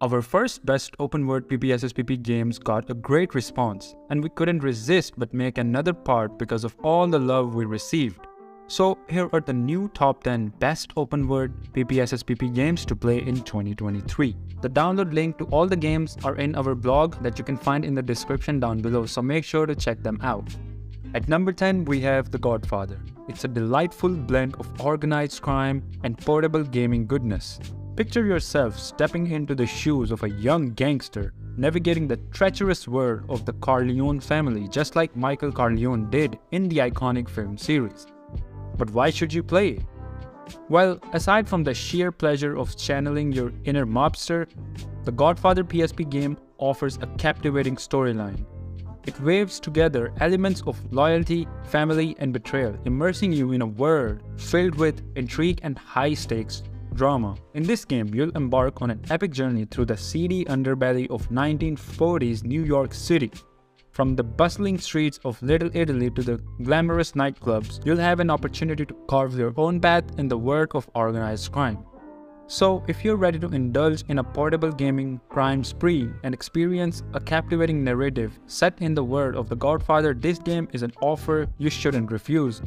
Our first best open world PPSSPP games got a great response, and we couldn't resist but make another part because of all the love we received. So here are the new top 10 best open world PPSSPP games to play in 2023. The download link to all the games are in our blog that you can find in the description down below, so make sure to check them out. At number 10, we have The Godfather. It's a delightful blend of organized crime and portable gaming goodness. Picture yourself stepping into the shoes of a young gangster navigating the treacherous world of the Corleone family just like Michael Corleone did in the iconic film series. But why should you play? Well, aside from the sheer pleasure of channeling your inner mobster, the Godfather PSP game offers a captivating storyline. It waves together elements of loyalty, family, and betrayal, immersing you in a world filled with intrigue and high stakes drama. In this game, you'll embark on an epic journey through the seedy underbelly of 1940s New York City. From the bustling streets of Little Italy to the glamorous nightclubs, you'll have an opportunity to carve your own path in the world of organized crime. So, if you're ready to indulge in a portable gaming crime spree and experience a captivating narrative set in the world of The Godfather, this game is an offer you shouldn't refuse.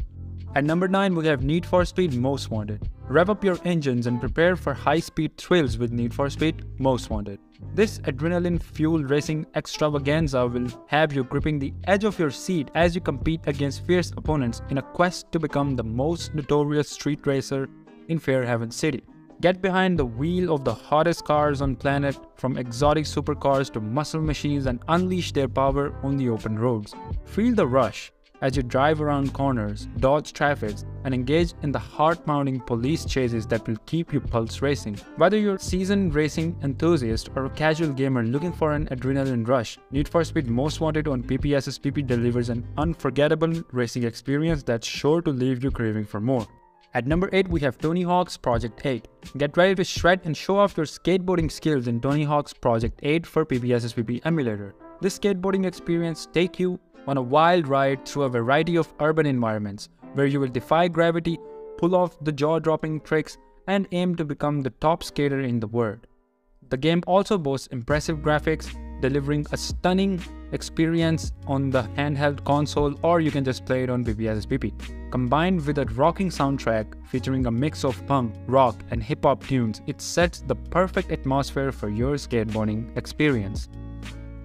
At number 9, we have Need for Speed Most Wanted. Rev up your engines and prepare for high-speed thrills with Need for Speed Most Wanted. This adrenaline-fueled racing extravaganza will have you gripping the edge of your seat as you compete against fierce opponents in a quest to become the most notorious street racer in Fairhaven City. Get behind the wheel of the hottest cars on planet, from exotic supercars to muscle machines and unleash their power on the open roads. Feel the rush, as you drive around corners, dodge traffic, and engage in the heart-pounding police chases that will keep your pulse racing. Whether you're a seasoned racing enthusiast or a casual gamer looking for an adrenaline rush, Need for Speed Most Wanted on PPSSPP delivers an unforgettable racing experience that's sure to leave you craving for more. At number 8, we have Tony Hawk's Project 8. Get ready to shred and show off your skateboarding skills in Tony Hawk's Project 8 for PPSSPP emulator. This skateboarding experience take you on a wild ride through a variety of urban environments where you will defy gravity, pull off the jaw-dropping tricks, and aim to become the top skater in the world. The game also boasts impressive graphics, delivering a stunning experience on the handheld console or you can just play it on PPSSPP. Combined with a rocking soundtrack featuring a mix of punk, rock, and hip-hop tunes, it sets the perfect atmosphere for your skateboarding experience.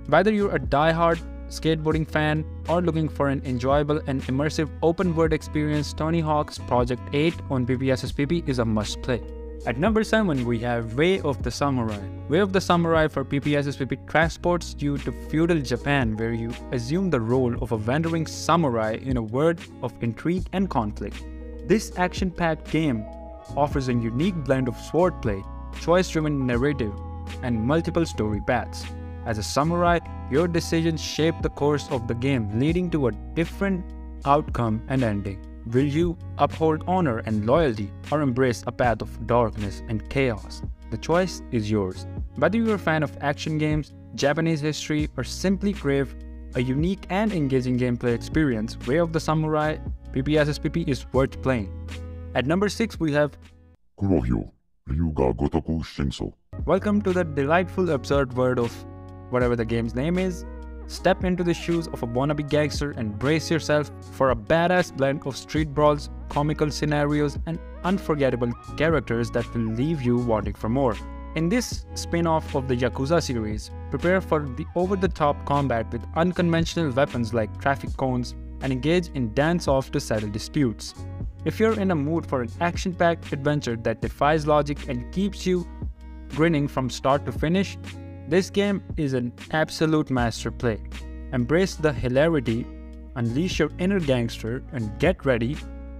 Whether you're a die-hard skateboarding fan, or looking for an enjoyable and immersive open world experience, Tony Hawk's Project 8 on PPSSPP is a must play. At number 7, we have Way of the Samurai. Way of the Samurai for PPSSPP transports you to feudal Japan where you assume the role of a wandering samurai in a world of intrigue and conflict. This action-packed game offers a unique blend of swordplay, choice-driven narrative, and multiple story paths. As a samurai, your decisions shape the course of the game, leading to a different outcome and ending. Will you uphold honor and loyalty or embrace a path of darkness and chaos? The choice is yours. Whether you're a fan of action games, Japanese history, or simply crave a unique and engaging gameplay experience, Way of the Samurai PPSSPP is worth playing. At number 6 we have Kurohyo Ryuga Gotoku Shinso. Welcome to the delightful absurd world of whatever the game's name is, step into the shoes of a wannabe gangster and brace yourself for a badass blend of street brawls, comical scenarios, and unforgettable characters that will leave you wanting for more. In this spin-off of the Yakuza series, prepare for the over-the-top combat with unconventional weapons like traffic cones and engage in dance-off to settle disputes. If you're in a mood for an action-packed adventure that defies logic and keeps you grinning from start to finish, this game is an absolute master play. Embrace the hilarity, unleash your inner gangster, and get ready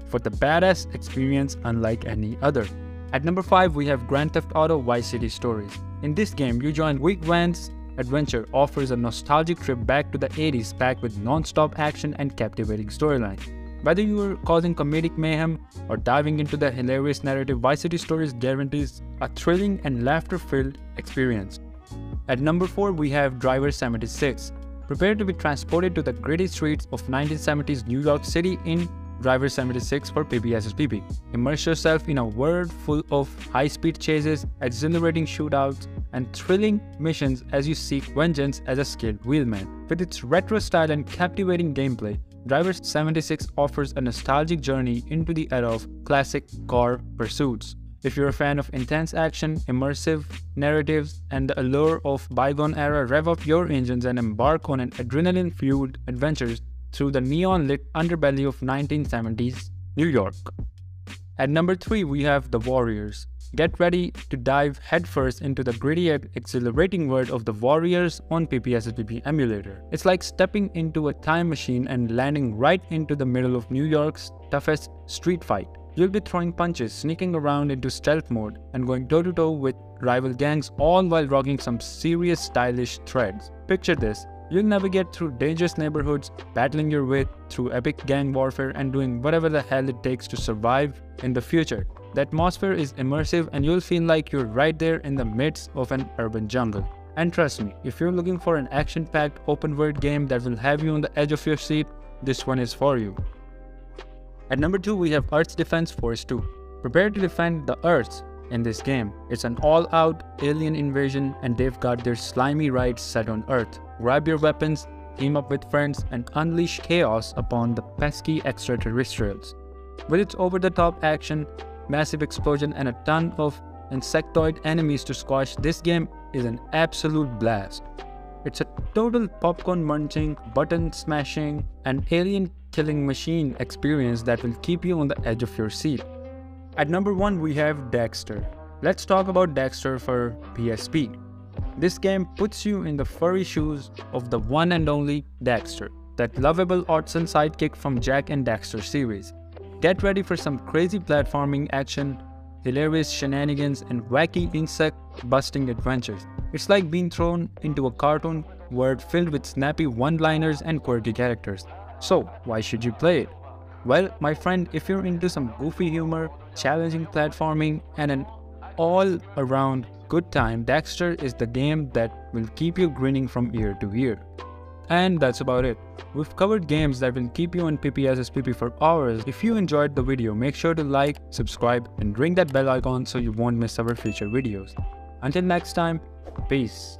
for the badass experience unlike any other. At number 5, we have Grand Theft Auto Vice City Stories. In this game, you join Vic Vance adventure offers a nostalgic trip back to the 80s packed with non-stop action and captivating storyline. Whether you are causing comedic mayhem or diving into the hilarious narrative, Vice City Stories guarantees a thrilling and laughter-filled experience. At number 4, we have Driver 76. Prepare to be transported to the gritty streets of 1970s New York City in Driver 76 for PPSSPP. Immerse yourself in a world full of high-speed chases, exhilarating shootouts, and thrilling missions as you seek vengeance as a skilled wheelman. With its retro style and captivating gameplay, Driver 76 offers a nostalgic journey into the era of classic car pursuits. If you're a fan of intense action, immersive narratives, and the allure of bygone era, rev up your engines and embark on an adrenaline fueled adventure through the neon lit underbelly of 1970s New York. At number 3, we have The Warriors. Get ready to dive headfirst into the gritty and exhilarating world of the Warriors on PPSSPP emulator. It's like stepping into a time machine and landing right into the middle of New York's toughest street fight. You'll be throwing punches, sneaking around into stealth mode, and going toe to toe with rival gangs all while rocking some serious stylish threads. Picture this You'll navigate through dangerous neighborhoods, battling your way through epic gang warfare, and doing whatever the hell it takes to survive in the future. The atmosphere is immersive, and you'll feel like you're right there in the midst of an urban jungle. And trust me, if you're looking for an action packed open world game that will have you on the edge of your seat, this one is for you. At number 2, we have Earth's Defense Force 2. Prepare to defend the Earth in this game. It's an all out alien invasion, and they've got their slimy rides set on Earth. Grab your weapons, team up with friends, and unleash chaos upon the pesky extraterrestrials. With its over the top action, massive explosion, and a ton of insectoid enemies to squash, this game is an absolute blast. It's a total popcorn munching, button smashing, and alien killing machine experience that will keep you on the edge of your seat. At number 1 we have Daxter. Let's talk about Daxter for PSP. This game puts you in the furry shoes of the one and only Daxter, that lovable Orson sidekick from Jak and Daxter series. Get ready for some crazy platforming action, hilarious shenanigans, and wacky insect busting adventures. It's like being thrown into a cartoon world filled with snappy one liners and quirky characters. So, why should you play it? Well, my friend, if you're into some goofy humor, challenging platforming, and an all around good time, Daxter is the game that will keep you grinning from ear to ear. And that's about it. We've covered games that will keep you on PPSSPP for hours. If you enjoyed the video, make sure to like, subscribe, and ring that bell icon so you won't miss our future videos. Until next time, peace.